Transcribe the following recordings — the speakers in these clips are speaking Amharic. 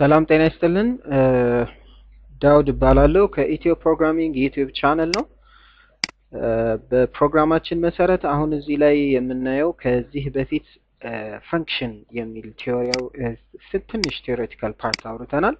ሰላም ጤና ይስጥልን። ዳውድ እባላለሁ ከኢትዮ Programming YouTube channel ነው። በፕሮግራማችን መሰረት አሁን እዚህ ላይ የምናየው ከዚህ በፊት function የሚል theory ያው ትንሽ theoretical part አውርተናል።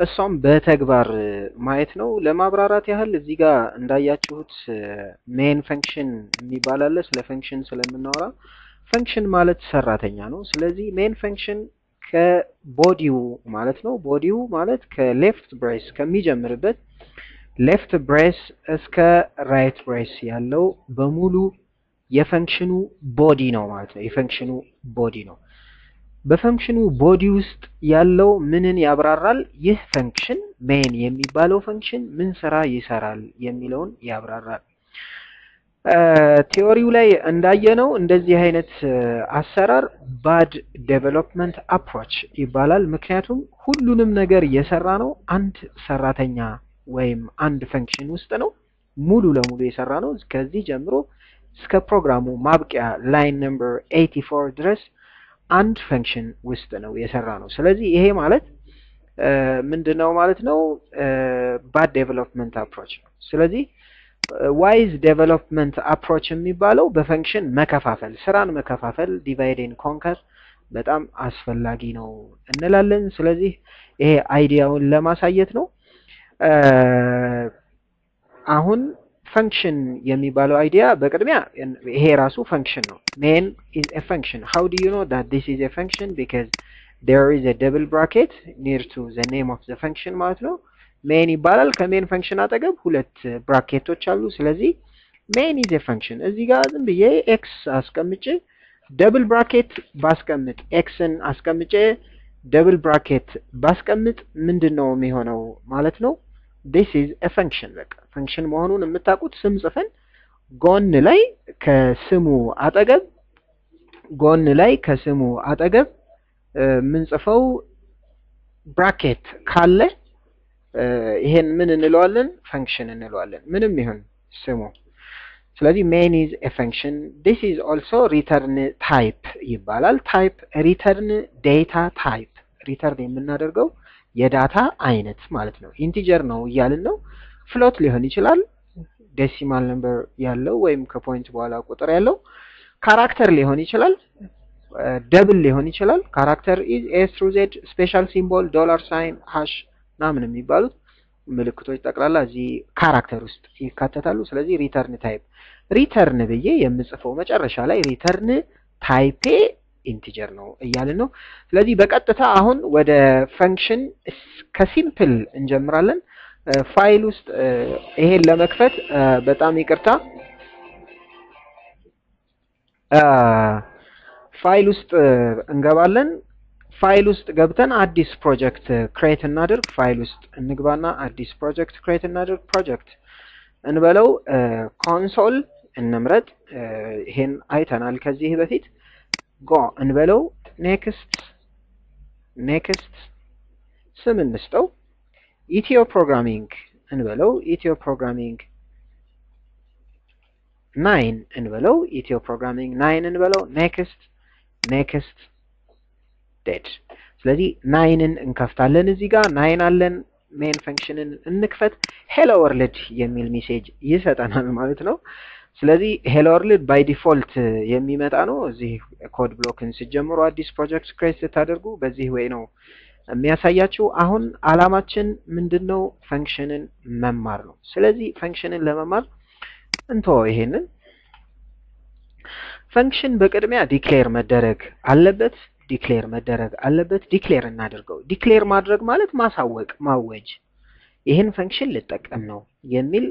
እሷም በተግባር ማየት ነው። ለማብራራት ያህል እዚህ ጋር እንዳያችሁት main function የሚባል አለ። ስለ function ስለምናወራ function ማለት ሰራተኛ ነው። ስለዚህ main function ከ body ው ማለት ነው። body ው ማለት ከ left brace ከሚጀምርበት left brace እስከ right brace ያለው በሙሉ የ function ኑ body ነው ማለት ነው። የ function ኑ body ነው። በ function ኑ body ውስጥ ያለው ምንን ያብራራል? ይህ function main የሚባለው function ምን ስራ ይሰራል የሚለውን ያብራራል። theory ው ላይ እንዳየነው እንደዚህ አይነት አሰራር bad development approach ይባላል። ምክንያቱም ሁሉንም ነገር የሰራ ነው አንድ ሰራተኛ ወይም አንድ function ውስጥ ነው። ሙሉ ለሙሉ የሰራ ነው ከዚህ ጀምሮ እስከ ፕሮግራሙ ማብቂያ line number 84 ድረስ አንድ function ውስጥ ነው የሰራ ነው። ስለዚህ ይሄ ማለት ምንድን ነው ማለት ነው? bad development approach ነው። ስለዚህ wise development approach የሚባለው በ function መከፋፈል፣ ስራን መከፋፈል divide conquer በጣም አስፈላጊ ነው እንላለን። ስለዚህ ይሄ idea ውን ለማሳየት ነው። አሁን function የሚባለው idea በቅድሚያ ይሄ ራሱ function ነው። main is a function how do you know that this is a function because there is a double bracket near to the name of the function ማለት ነው። main ይባላል። ከ main function አጠገብ ሁለት bracket ኦች አሉ። ስለዚህ main is function። እዚህ ጋር ዝም ብዬ X አስቀምጬ double bracket ባስቀምጥ X ን አስቀምጬ double bracket ባስቀምጥ ምንድን ነው የሚሆነው ማለት ነው? this is function። በቃ function መሆኑን የምታውቁት ስም ጽፈን ጎን ላይ ከስሙ አጠገብ ጎን ላይ ከስሙ አጠገብ የምንጽፈው bracket ካለ ይሄን ምን እንለዋለን? function እንለዋለን። ምንም ይሁን ስሙ። ስለዚህ main is a function። this is also return type ይባላል። type return data type return የምናደርገው የ data አይነት ማለት ነው። integer ነው እያልን ነው። float ሊሆን ይችላል፣ decimal number ያለው ወይም ከ point በኋላ ቁጥር ያለው character ሊሆን ይችላል፣ double ሊሆን ይችላል። character is A through Z special symbol dollar sign hash ምናምን የሚባሉት ምልክቶች ጠቅላላ እዚህ character ውስጥ ይካተታሉ። ስለዚህ return type return ብዬ የምጽፈው መጨረሻ ላይ return type ኤ integer ነው እያልን ነው። ስለዚህ በቀጥታ አሁን ወደ function ከ simple እንጀምራለን። ፋይል ውስጥ ይሄን ለመክፈት በጣም ይቅርታ ፋይል ውስጥ እንገባለን። ፋይል ውስጥ ገብተን አዲስ project create እናድርግ። ፋይል ውስጥ እንግባና አዲስ project create እናድርግ። ፕሮጀክት እንበለው፣ console እንምረጥ። ይሄን አይተናል ከዚህ በፊት። go እንበለው፣ next next፣ ስም እንስጠው፣ ኢትዮ Programming እንበለው፣ ኢትዮ Programming nine እንበለው፣ ኢትዮ Programming nine እንበለው፣ next next ዴድ ስለዚህ nine ን እንከፍታለን። እዚህ ጋር nine አለን። main function ን እንክፈት። hello world የሚል message ይሰጠናል ማለት ነው። ስለዚህ hello world by default የሚመጣ ነው። እዚህ Code Block ን ሲጀምሩ አዲስ ፕሮጀክት create ስታደርጉ በዚህ way ነው የሚያሳያችሁ። አሁን አላማችን ምንድን ነው? function ን መማር ነው። ስለዚህ function ን ለመማር እንተወ ይሄንን function በቅድሚያ declare መደረግ አለበት declare መደረግ አለበት። declare እናድርገው። declare ማድረግ ማለት ማሳወቅ፣ ማወጅ፣ ይህን function ልጠቀም ነው የሚል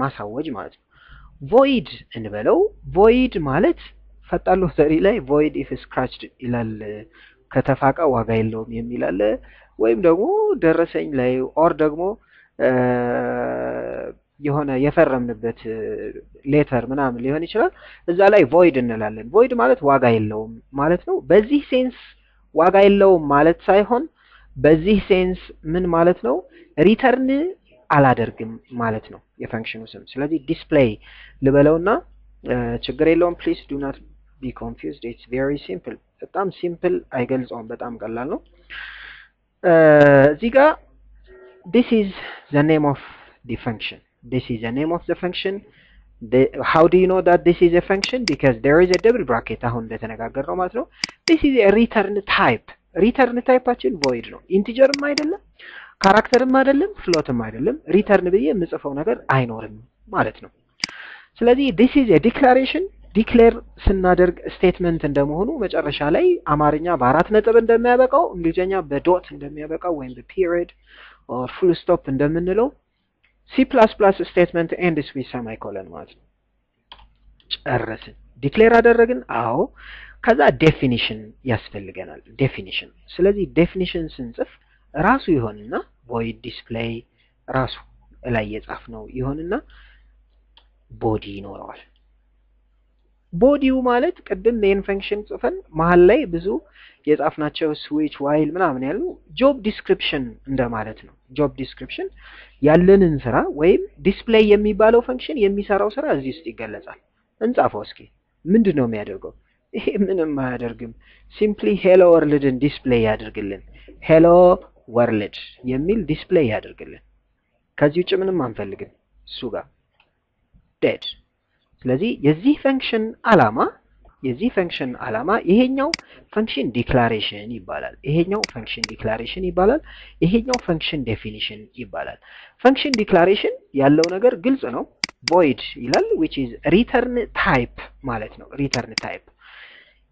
ማሳወጅ ማለት ነው። void እንበለው። void ማለት ፈጣን ሎተሪ ላይ void if scratched ይላል፣ ከተፋቀ ዋጋ የለውም የሚል አለ። ወይም ደግሞ ደረሰኝ ላይ or ደግሞ የሆነ የፈረምንበት letter ምናምን ሊሆን ይችላል። እዛ ላይ void እንላለን። void ማለት ዋጋ የለውም ማለት ነው። በዚህ sense ዋጋ የለውም ማለት ሳይሆን በዚህ sense ምን ማለት ነው? return አላደርግም ማለት ነው የ function ኑ ስም። ስለዚህ display ልበለውና ችግር የለውም please do not be confused it's very simple። በጣም simple አይገልጸውም። በጣም ቀላል ነው። እዚህ ጋር this is the name of the function this is the name of the function. The, how do you know that this is a function? Because there is a double bracket አሁን እንደተነጋገርነው ማለት ነው. This is a return type. Return type ኣችን void ነው. integer ም አይደለም character ም አይደለም float ም አይደለም. return ብዬ የምጽፈው ነገር አይኖርም ማለት ነው. ስለዚህ this is a declaration. declare ስናደርግ statement እንደመሆኑ መጨረሻ ላይ አማርኛ በአራት ነጥብ እንደሚያበቃው እንግሊዝኛ በ dot እንደሚያበቃው ወይም በ period full stop እንደምንለው C plus plus statement ends with semicolon ማለት ነው። ጨረስን። declare አደረግን። አዎ። ከዛ definition ያስፈልገናል። definition። ስለዚህ definition ስንጽፍ ራሱ ይሆንና void display ራሱ ላይ የጻፍነው ይሆንና body ይኖረዋል። body ው ማለት ቅድም main function ጽፈን መሀል ላይ ብዙ የጻፍናቸው switch while ምናምን ያሉ job description እንደማለት ነው። job description ያለንን ስራ ወይም display የሚባለው function የሚሰራው ስራ እዚህ ውስጥ ይገለጻል። እንጻፈው እስኪ። ምንድን ነው የሚያደርገው? ይሄ ምንም አያደርግም። simply hello world ን display ያድርግልን። hello world የሚል display ያድርግልን። ከዚህ ውጭ ምንም አንፈልግም እሱ ጋር ዴድ ስለዚህ የዚህ function አላማ የዚህ function አላማ ይሄኛው function declaration ይባላል። ይሄኛው function declaration ይባላል። ይሄኛው function definition ይባላል። function declaration ያለው ነገር ግልጽ ነው። void ይላል which is return type ማለት ነው። return type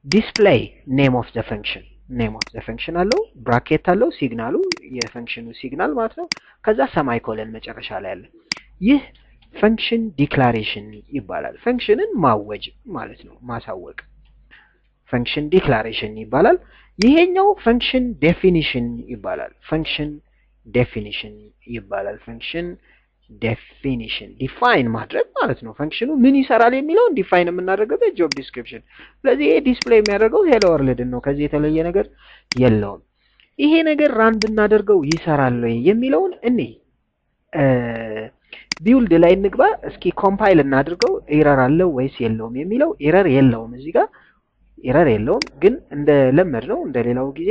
display name of the function name of the function አለው፣ bracket አለው፣ signal ኡ የ function ኑ signal ማለት ነው። ከዛ semicolon መጨረሻ ላይ አለ። ይህ function declaration ይባላል። function ን ማወጅ ማለት ነው፣ ማሳወቅ function declaration ይባላል። ይሄኛው function definition ይባላል። function definition ይባላል። function definition define ማድረግ ማለት ነው። function ኑ ምን ይሰራል የሚለውን define የምናደርገበት job description። ስለዚህ ይሄ display የሚያደርገው hello world ን ነው። ከዚህ የተለየ ነገር የለውም። ይሄ ነገር run ብናደርገው ይሰራል ወይ የሚለውን እኔ build ላይ እንግባ እስኪ compile እናድርገው። error አለው ወይስ የለውም የሚለው error የለውም። እዚህ ጋር error የለውም፣ ግን እንደለመድነው እንደ ሌላው ጊዜ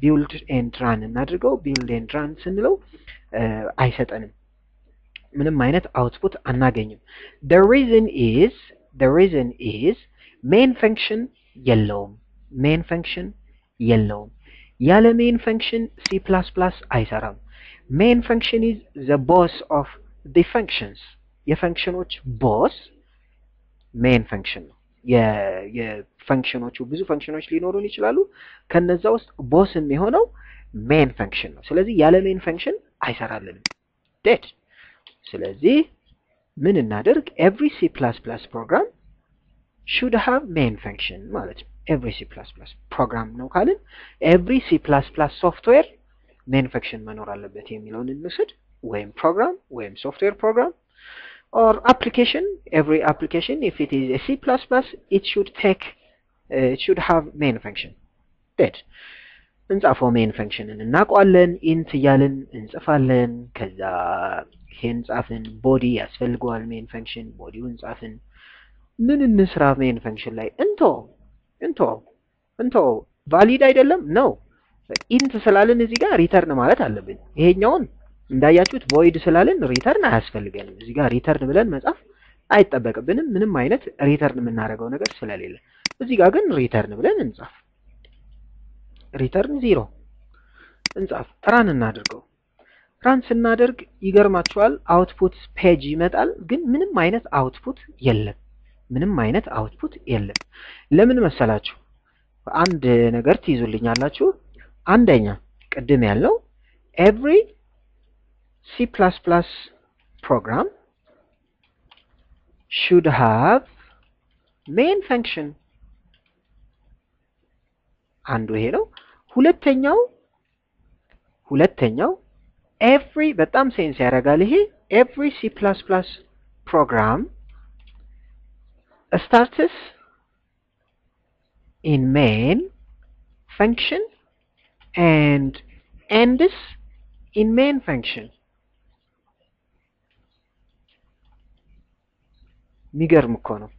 build and run እናድርገው። build and run ስንለው አይሰጠንም፣ ምንም አይነት output አናገኝም። the reason is the reason is main function የለውም። main function የለውም። ያለ main function C plus plus አይሰራም። main function is the boss of the functions የ function ኖች boss main function ነው። የ function ኖቹ ብዙ function ኖች ሊኖሩን ይችላሉ። ከነዛ ውስጥ boss የሚሆነው main function ነው። ስለዚህ ያለ main function አይሰራልንም። ዴድ ስለዚህ ምን እናደርግ? every C plus plus program should have main function ማለት ነው። every C plus plus program ነው ካልን every C plus plus software main function መኖር አለበት የሚለውን እንውሰድ። ወይም ፕሮግራም ወይም ሶፍትዌር program or application every application if it is C plus plus it should take it should have main function ዴድ እንጻፈው main function ን እናውቀዋለን። int እያልን እንጽፋለን። ከዛ ይሄን ጻፍን። body ያስፈልገዋል main function body ውን ጻፍን። ምን እንስራ main function ላይ እንቶ እንቶ እንቶ valid አይደለም ነው int ስላልን እዚህ ጋር return ማለት አለብን። ይሄኛውን እንዳያችሁት void ስላልን return አያስፈልገንም። እዚህ ጋር return ብለን መጻፍ አይጠበቅብንም ምንም አይነት return የምናደርገው ነገር ስለሌለ። እዚህ ጋር ግን return ብለን እንጻፍ። return zero እንጻፍ። run እናድርገው። run ስናደርግ ይገርማችኋል output page ይመጣል፣ ግን ምንም አይነት output የለም። ምንም አይነት output የለም። ለምን መሰላችሁ? አንድ ነገር ትይዙልኛላችሁ። አንደኛ ቅድም ያልነው every C plus plus program should have main function አንዱ ይሄ ነው። ሁለተኛው ሁለተኛው every በጣም sense ያደርጋል ይሄ every C plus plus program starts in main function and ends in main function የሚገርም እኮ ነው።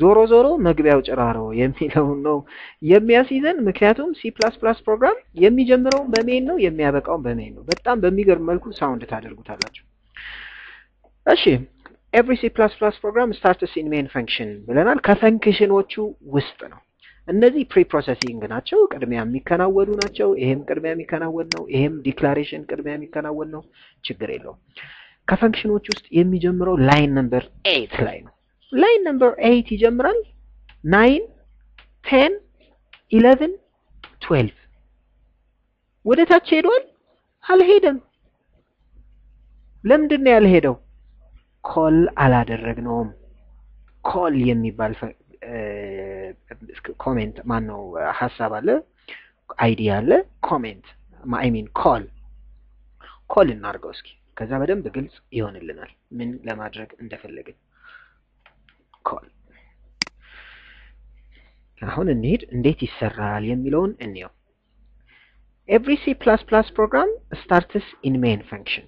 ዞሮ ዞሮ መግቢያው ጭራሮ የሚለውን ነው የሚያስይዘን። ምክንያቱም C plus plus program የሚጀምረው በ main ነው የሚያበቃው በ main ነው። በጣም በሚገርም መልኩ sound ታደርጉታላችሁ። እሺ every C plus plus program starts in main function ብለናል። ከ function ኦቹ ውስጥ ነው። እነዚህ pre processing ናቸው፣ ቅድሚያ የሚከናወኑ ናቸው። ይሄም ቅድሚያ የሚከናወን ነው። ይሄም declaration ቅድሚያ የሚከናወን ነው። ችግር የለውም። ከ function ኦች ውስጥ የሚጀምረው line number eight ላይ ነው። line number eight ይጀምራል። nine ten eleven twelve ወደ ታች ሄዷል? አልሄደም። ለምንድን ነው ያልሄደው? call አላደረግነውም። call የሚባል comment ማን ነው ሀሳብ አለ፣ idea አለ፣ comment I mean call call እናድርገው እስኪ። ከዛ በደንብ ግልጽ ይሆንልናል ምን ለማድረግ እንደፈለግን። call አሁን እንሂድ፣ እንዴት ይሰራል የሚለውን እንየው። every C plus plus program starts in main function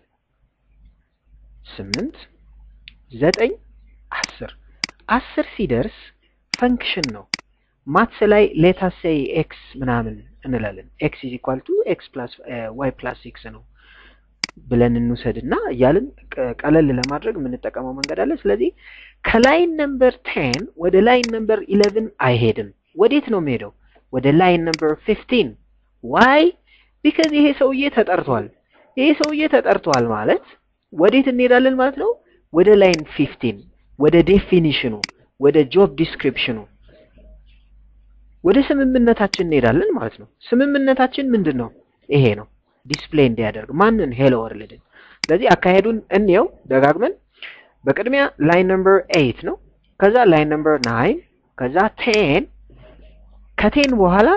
ስምንት ዘጠኝ አስር አስር ሲደርስ function ነው። maths ላይ let us say X ምናምን እንላለን። X is equal to X plus Y plus six ነው ብለን እንውሰድ እና እያልን ቀለል ለማድረግ የምንጠቀመው መንገድ አለ። ስለዚህ ከ line number ten ወደ line number eleven አይሄድም። ወዴት ነው የሚሄደው? ወደ line number fifteen why because ይሄ ሰውዬ ተጠርቷል። ይሄ ሰውዬ ተጠርቷል ማለት ወዴት እንሄዳለን ማለት ነው? ወደ line fifteen ወደ definition ኑ ወደ job description ኑ ወደ ስምምነታችን እንሄዳለን ማለት ነው። ስምምነታችን ምንድን ነው? ይሄ ነው። display እንዲያደርግ ማንን? hello world ን። ስለዚህ አካሄዱን እንየው ደጋግመን። በቅድሚያ line number eight ነው። ከዛ line number nine፣ ከዛ ten፣ ከ ten በኋላ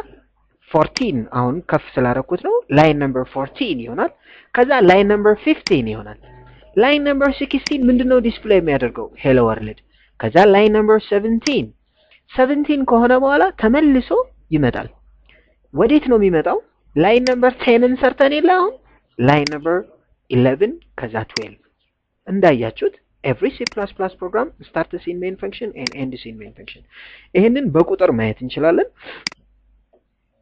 fourteen አሁን ከፍ ስላደረኩት ነው። line number fourteen ይሆናል። ከዛ line number fifteen ይሆናል። line number sixteen ምንድን ነው display የሚያደርገው? hello world። ከዛ line number seventeen seventeen ከሆነ በኋላ ተመልሶ ይመጣል። ወዴት ነው የሚመጣው? line number ten ን ሰርተን የለ አሁን line number eleven ከዛ twelve እንዳያችሁት every C plus plus program starts in main function ends in main function። ይህንን በቁጥር ማየት እንችላለን።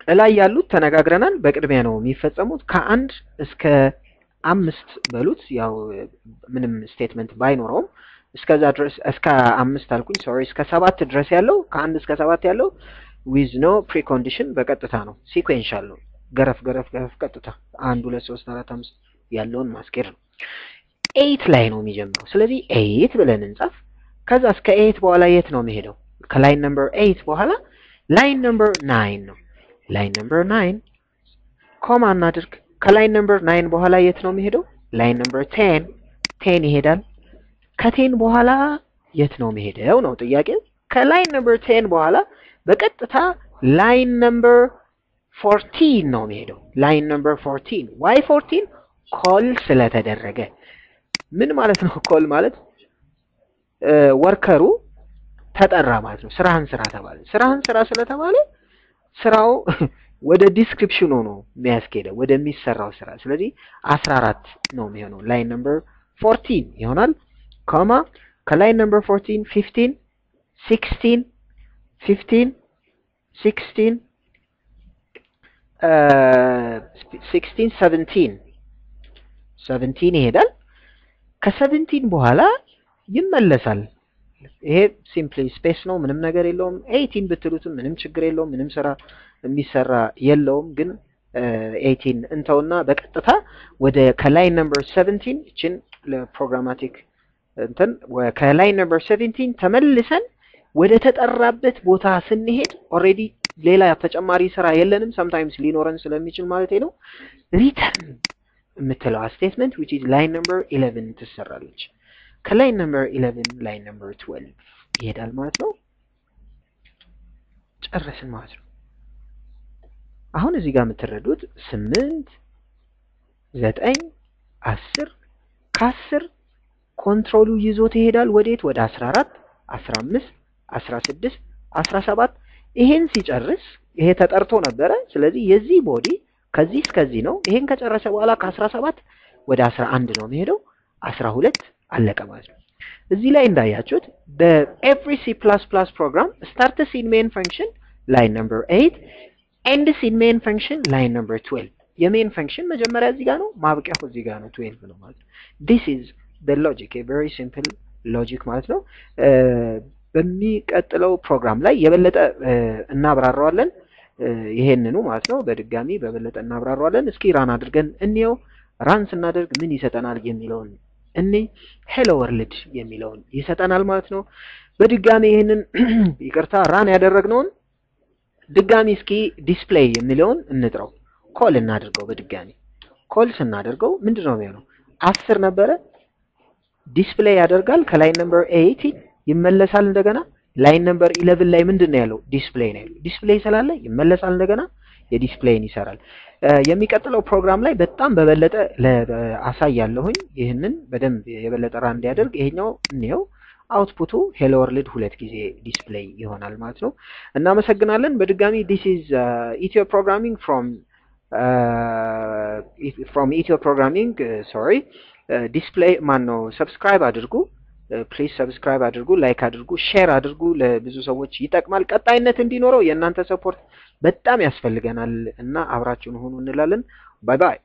እላይ ያሉት ተነጋግረናል። በቅድሚያ ነው የሚፈጸሙት ከአንድ እስከ አምስት በሉት ያው ምንም statement ባይኖረውም እስከዛ ድረስ እስከ አምስት አልኩኝ። sorry እስከ ሰባት ድረስ ያለው ከአንድ እስከ ሰባት ያለው with no precondition በቀጥታ ነው። sequential ነው። ገረፍ ገረፍ ገረፍ ቀጥታ አንድ ሁለት ሶስት አራት አምስት ያለውን ማስኬድ ነው። eight ላይ ነው የሚጀምረው። ስለዚህ eight ብለን እንጻፍ። ከዛ እስከ eight በኋላ የት ነው የሚሄደው? ከ line number eight በኋላ line number nine ነው። line number nine comma እናድርግ። ከ line number nine በኋላ የት ነው የሚሄደው? line number ten ten ይሄዳል ከ ten በኋላ የት ነው የሚሄደው ነው ጥያቄው። ከ line number ten በኋላ በቀጥታ line number fourteen ነው የሚሄደው። line number fourteen why fourteen call ስለተደረገ ምን ማለት ነው? call ማለት worker ሩ ተጠራ ማለት ነው። ስራህን ስራ ተባለ። ስራህን ስራ ስለተባለ ስራው ወደ description ኑ ነው የሚያስኬደው ወደሚሰራው ስራ። ስለዚህ አስራ አራት ነው የሚሆነው። line number fourteen ይሆናል comma ከ line number fourteen fifteen sixteen fifteen sixteen sixteen seventeen seventeen ይሄዳል? ከ seventeen በኋላ ይመለሳል። ይሄ simply space ነው። ምንም ነገር የለውም። eighteen ብትሉትም ምንም ችግር የለውም። ምንም ስራ የሚሰራ የለውም። ግን eighteen እንተውና በቀጥታ ወደ ከ line number seventeen እችን ለ programmatic እንትን ከ line number seventeen ተመልሰን ወደ ተጠራበት ቦታ ስንሄድ already ሌላ ተጨማሪ ስራ የለንም። sometimes ሊኖረን ስለሚችል ማለት ነው። return የምትለው statement which is line number eleven ትሰራለች። ከ line number eleven line number twelve ይሄዳል ማለት ነው። ጨረስን ማለት ነው። አሁን እዚህ ጋር የምትረዱት ስምንት ዘጠኝ አስር ከአስር control ኡ ይዞት ይሄዳል። ወዴት? ወደ አስራ አራት አስራ አምስት አስራ ስድስት አስራ ሰባት። ይሄን ሲጨርስ ይሄ ተጠርቶ ነበረ። ስለዚህ የዚህ body ከዚህ እስከዚህ ነው። ይሄን ከጨረሰ በኋላ ከአስራ ሰባት ወደ አስራ አንድ ነው የሚሄደው። አስራ ሁለት አለቀ ማለት ነው። እዚህ ላይ እንዳያችሁት every C plus plus program starts in main function line number eight ends in main function line number twelve። የ main function መጀመሪያ እዚህ ጋር ነው፣ ማብቂያው እዚህ ጋር ነው፣ twelve ነው ማለት ነው። this is the logic very simple logic ማለት ነው። በሚቀጥለው ፕሮግራም ላይ የበለጠ እናብራራዋለን። ይሄንኑ ማለት ነው በድጋሚ በበለጠ እናብራራዋለን። እስኪ run አድርገን እንየው። run ስናደርግ ምን ይሰጠናል የሚለውን እኔ hello world የሚለውን ይሰጠናል ማለት ነው። በድጋሚ ይህንን ይቅርታ run ያደረግነውን ድጋሚ እስኪ display የሚለውን እንጥረው፣ call እናድርገው። በድጋሚ call ስናደርገው ምንድን ነው የሚሆነው? አስር ነበረ display ያደርጋል። ከ line number eight ይመለሳል እንደገና line number eleven ላይ ምንድን ነው ያለው? display ነው ያለው። display ስላለ ይመለሳል እንደገና የ display ን ይሰራል። የሚቀጥለው ፕሮግራም ላይ በጣም በበለጠ አሳያለሁኝ። ይህንን በደንብ የበለጠ run እንዲያደርግ ይሄኛው እንየው። output ኡ hello world ሁለት ጊዜ display ይሆናል ማለት ነው። እናመሰግናለን። በድጋሚ this is Ethio Programming from Ethio Programming sorry display ማን ነው subscribe አድርጉ please subscribe አድርጉ፣ like አድርጉ፣ share አድርጉ። ለብዙ ሰዎች ይጠቅማል። ቀጣይነት እንዲኖረው የእናንተ support በጣም ያስፈልገናል እና አብራችሁን ሆኑ እንላለን። bye bye።